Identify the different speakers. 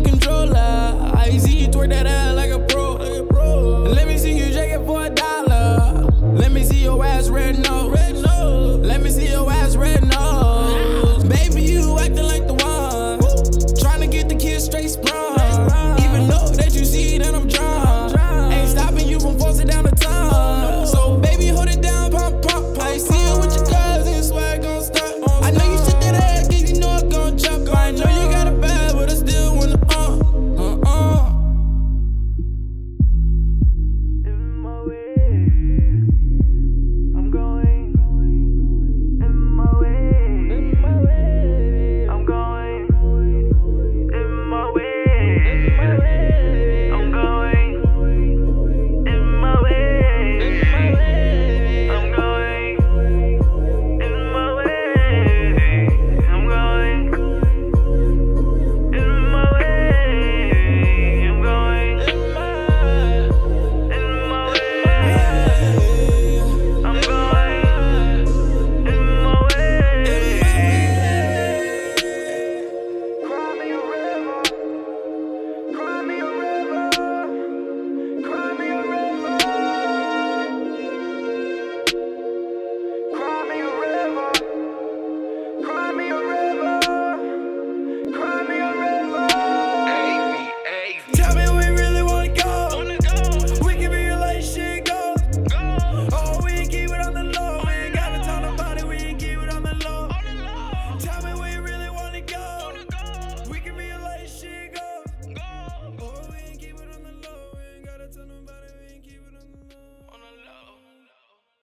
Speaker 1: took control. Uh. I see you twerk that ass like a pro. Let me see you jacket for a dollar. Let me see your ass red nose. Red nose. Let me see your ass red nose. Baby, you acting like the one. Trying to get the kids straight sprung.